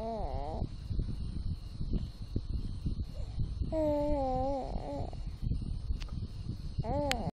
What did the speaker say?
Oh.